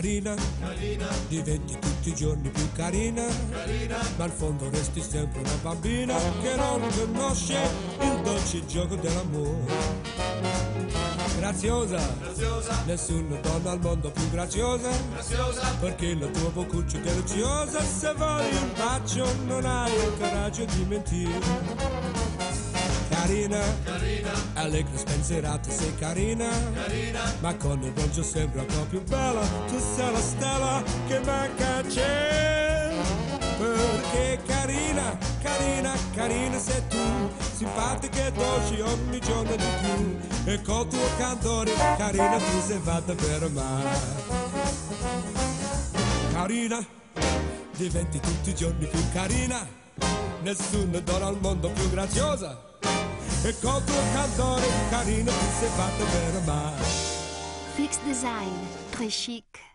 carina, carina, diventi tutti i giorni più carina, carina, ma al fondo resti sempre una bambina che non conosce il dolce gioco dell'amore. Graziosa, graziosa, nessuna donna al mondo più graziosa, graziosa, perché la tua boccuccia è deliziosa, se vuoi un bacio non hai il coraggio di mentire carina, carina, allegra spensierata sei carina, carina, ma con il volgio sembra un po' più bella, tu sei la stella che manca c'è, perché carina, carina, carina sei tu, simpatica e dolce ogni giorno di più, e col tuo cantore, carina tu sei fatta per amare. Carina, diventi tutti i giorni più carina, nessuna donna al mondo più graziosa e col tuo cantore carino ti sei fatto per mai. Fix Design, très chic.